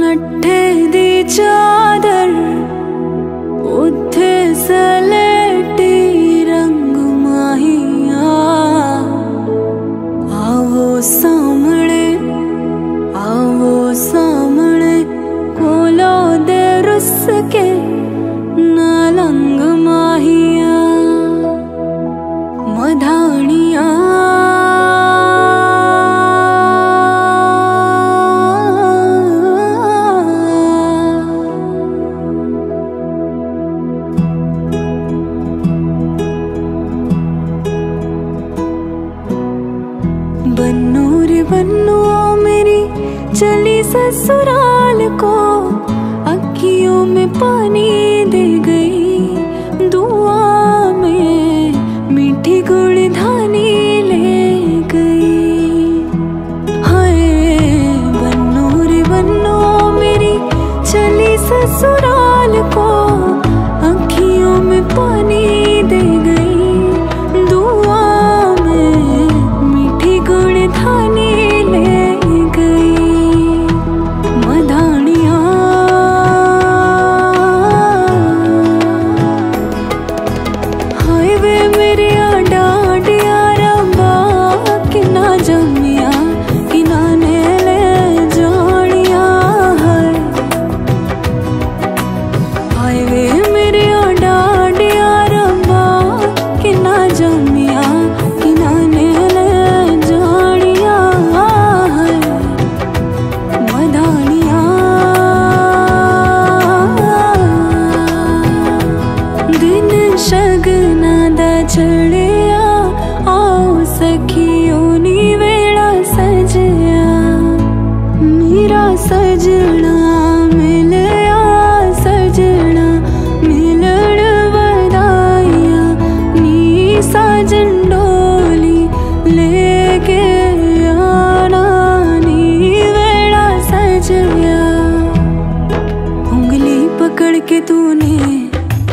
नट्ठे दी चादर बन्नू रे मेरी चली ससुराल को अखियों में पानी दे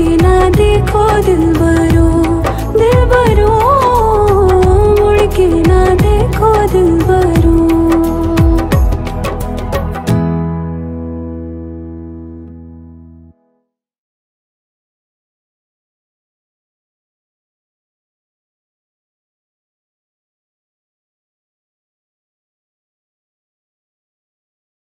देखो दिल बरो दिल दिल्बरु